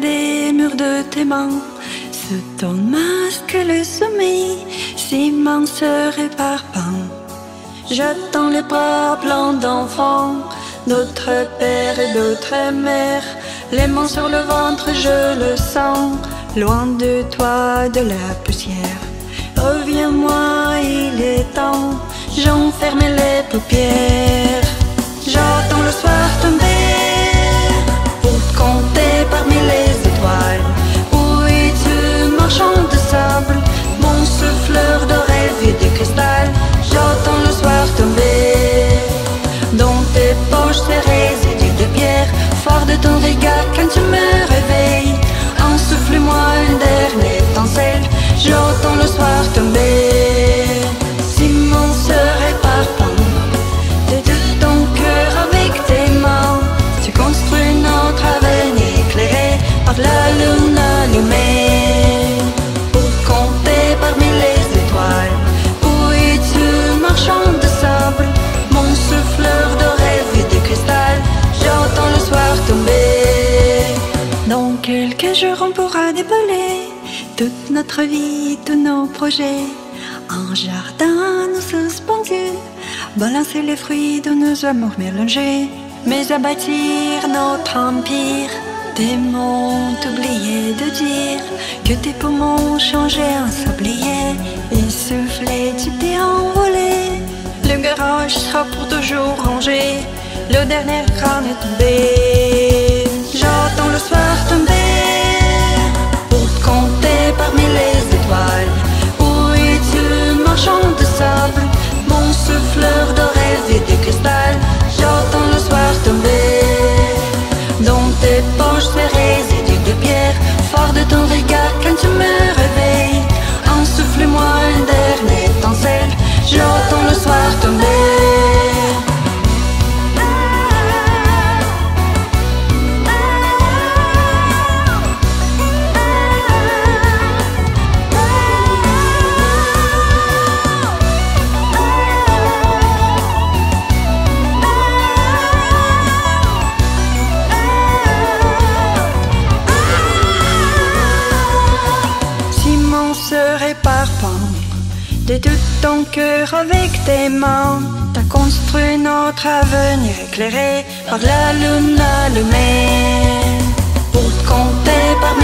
les murs de tes mains. Sous ton masque, le sommeil s'immense parpaing. J'attends les bras blancs d'enfants, d'autres pères et d'autres mères. Les mains sur le ventre, je le sens, loin de toi, de la poussière. Reviens-moi, il est temps, j'enferme les paupières. Fort de ton regard quand tu jours, on pourra déballer toute notre vie, tous nos projets. Un jardin nous suspendu, balancer les fruits de nos amours mélangés, mais à bâtir notre empire. Des mots oubliés de dire que tes poumons changeaient en sablier et soufflé, tu t'es envolé. Le garage sera pour toujours rangé, le dernier crâne est tombé. De tout ton cœur avec tes mains. T'as construit notre avenir éclairé par la lune allumée. Pour compter par